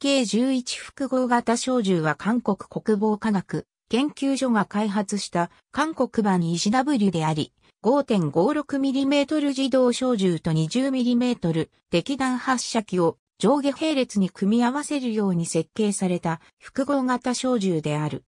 K11 複合型小銃は韓国国防科学研究所が開発した韓国版 ECW であり、5.56mm 自動小銃と 20mm 敵弾発射機を上下並列に組み合わせるように設計された複合型小銃である。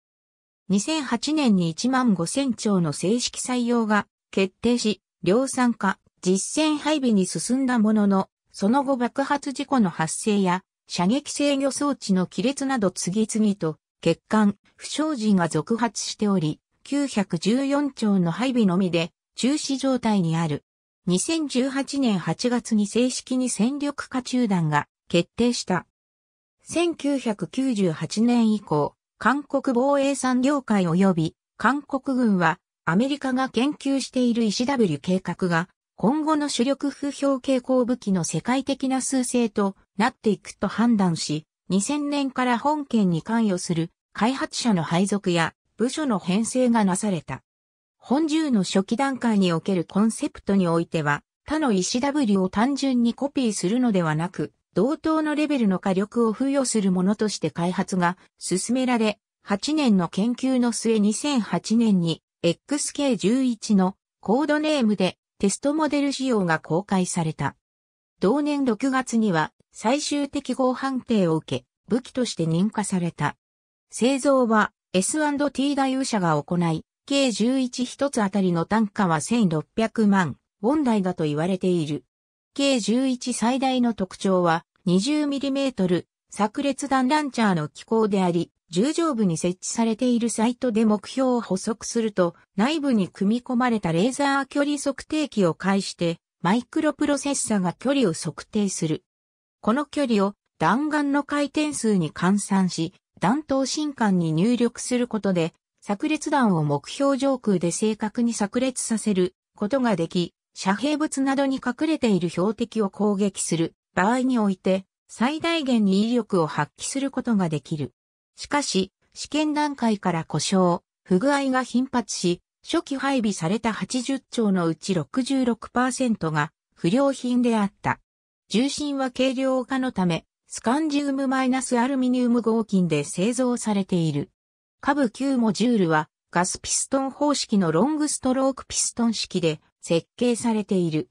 2008年に1万5000丁の正式採用が決定し、量産化、実戦配備に進んだものの、その後爆発事故の発生や射撃制御装置の亀裂など次々と欠陥、不祥事が続発しており、914兆の配備のみで中止状態にある。2018年8月に正式に戦力化中断が決定した。1998年以降、韓国防衛産業界及び韓国軍はアメリカが研究している石 W 計画が今後の主力不評傾向武器の世界的な数勢となっていくと判断し、2000年から本件に関与する開発者の配属や部署の編成がなされた。本銃の初期段階におけるコンセプトにおいては、他の石 W を単純にコピーするのではなく、同等のレベルの火力を付与するものとして開発が進められ、8年の研究の末2008年に XK11 のコードネームでテストモデル仕様が公開された。同年6月には最終適合判定を受け、武器として認可された。製造は S&T 大油社が行い、計11一つあたりの単価は1600万、ウォン台だと言われている。計11最大の特徴は 20mm 炸裂弾ランチャーの機構であり、重上部に設置されているサイトで目標を補足すると、内部に組み込まれたレーザー距離測定器を介して、マイクロプロセッサが距離を測定する。この距離を弾丸の回転数に換算し、弾頭新管に入力することで、炸裂弾を目標上空で正確に炸裂させることができ、遮蔽物などに隠れている標的を攻撃する場合において、最大限に威力を発揮することができる。しかし、試験段階から故障、不具合が頻発し、初期配備された80兆のうち66%が不良品であった。重心は軽量化のため、スカンジウムマイナスアルミニウム合金で製造されている。下部9モジュールはガスピストン方式のロングストロークピストン式で設計されている。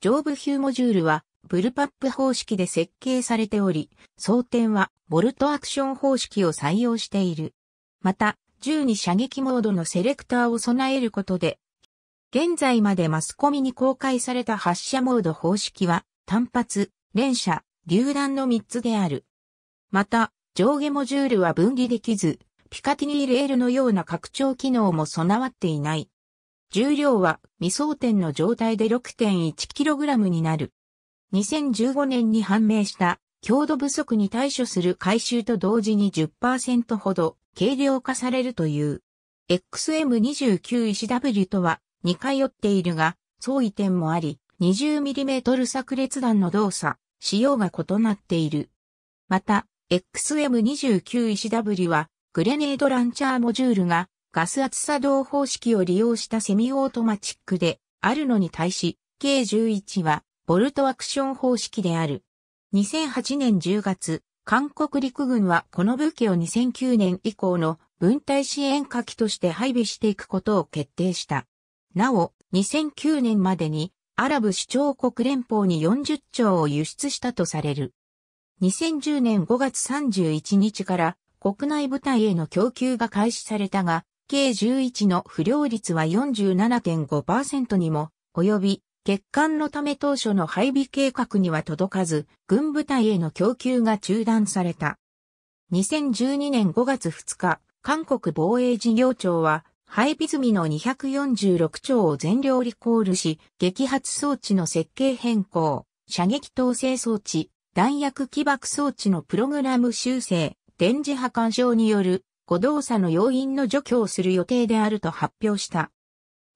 上部9モジュールはブルパップ方式で設計されており、装填はボルトアクション方式を採用している。また、銃に射撃モードのセレクターを備えることで、現在までマスコミに公開された発射モード方式は単発、連射、榴弾の3つである。また、上下モジュールは分離できず、ピカティニーレールのような拡張機能も備わっていない。重量は未装填の状態で 6.1kg になる。2015年に判明した強度不足に対処する回収と同時に10%ほど軽量化されるという。XM29 石 W とは似通っているが相違点もあり 20mm 炸裂弾の動作、仕様が異なっている。また XM29 石 W はグレネードランチャーモジュールがガス圧作動方式を利用したセミオートマチックであるのに対し K11 はボルトアクション方式である。2008年10月、韓国陸軍はこの武器を2009年以降の分隊支援火器として配備していくことを決定した。なお、2009年までにアラブ首長国連邦に40兆を輸出したとされる。2010年5月31日から国内部隊への供給が開始されたが、K11 の不良率は47.5%にも及び、欠陥のため当初の配備計画には届かず、軍部隊への供給が中断された。2012年5月2日、韓国防衛事業庁は、配備済みの246兆を全量リコールし、撃発装置の設計変更、射撃統制装置、弾薬起爆装置のプログラム修正、電磁波干渉による誤動作の要因の除去をする予定であると発表した。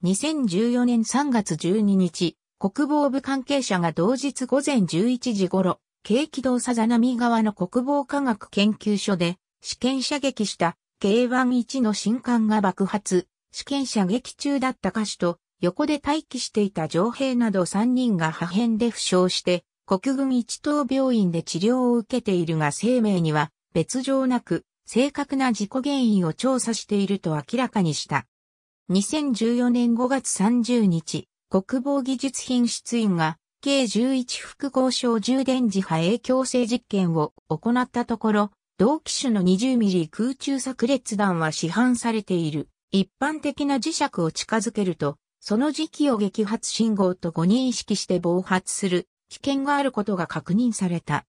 2014年3月12日、国防部関係者が同日午前11時頃、軽機動さざ波側の国防科学研究所で試験射撃した K11 の新艦が爆発、試験射撃中だった歌手と横で待機していた上兵など3人が破片で負傷して、国軍一等病院で治療を受けているが生命には別状なく正確な事故原因を調査していると明らかにした。2014年5月30日、国防技術品質院が計11複合小充電磁波影響性実験を行ったところ、同機種の20ミリ空中炸裂弾は市販されている。一般的な磁石を近づけると、その時期を激発信号と誤認識して暴発する危険があることが確認された。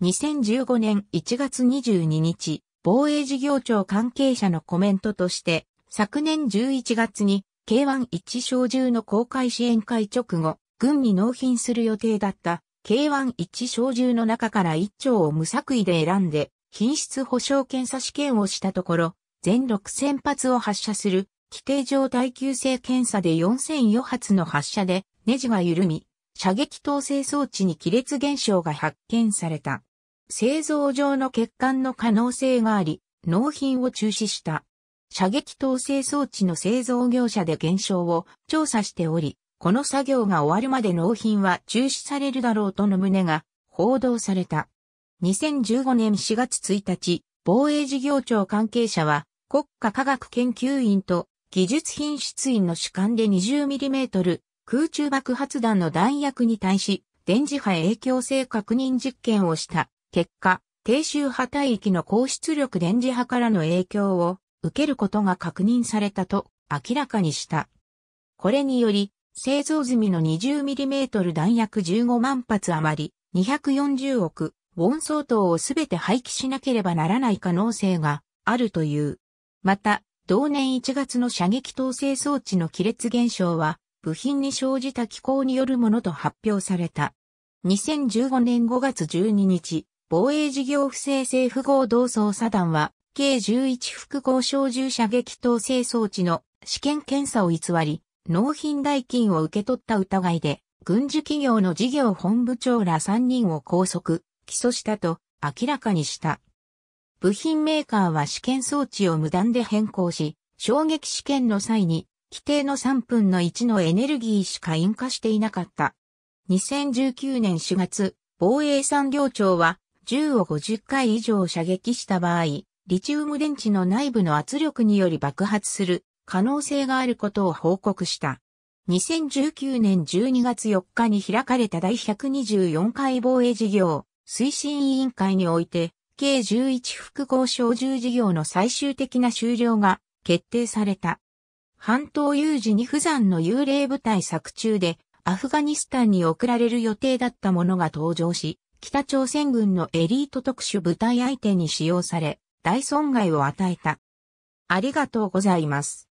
2015年1月22日、防衛事業庁関係者のコメントとして、昨年11月に K1-1 小銃の公開支援会直後、軍に納品する予定だった K1-1 小銃の中から1丁を無作為で選んで、品質保証検査試験をしたところ、全6000発を発射する規定上耐久性検査で4004発の発射でネジが緩み、射撃統制装置に亀裂現象が発見された。製造上の欠陥の可能性があり、納品を中止した。射撃統制装置の製造業者で現象を調査しており、この作業が終わるまで納品は中止されるだろうとの旨が報道された。2015年4月1日、防衛事業庁関係者は国家科学研究院と技術品質院の主観で 20mm 空中爆発弾の弾薬に対し電磁波影響性確認実験をした結果、低周波帯域の高出力電磁波からの影響を受けることが確認されたと明らかにした。これにより、製造済みの 20mm 弾薬15万発余り、240億、ウォン相当をすべて廃棄しなければならない可能性があるという。また、同年1月の射撃統制装置の亀裂現象は、部品に生じた気候によるものと発表された。2015年5月12日、防衛事業不正政府合同捜査団は、計11複合小銃射撃統制装置の試験検査を偽り、納品代金を受け取った疑いで、軍事企業の事業本部長ら3人を拘束、起訴したと明らかにした。部品メーカーは試験装置を無断で変更し、衝撃試験の際に規定の3分の1のエネルギーしか引火していなかった。2019年4月、防衛産業庁は銃を50回以上射撃した場合、リチウム電池の内部の圧力により爆発する可能性があることを報告した。2019年12月4日に開かれた第124回防衛事業推進委員会において計11複合小銃事業の最終的な終了が決定された。半島有事に不残の幽霊部隊作中でアフガニスタンに送られる予定だったものが登場し、北朝鮮軍のエリート特殊部隊相手に使用され、大損害を与えた。ありがとうございます。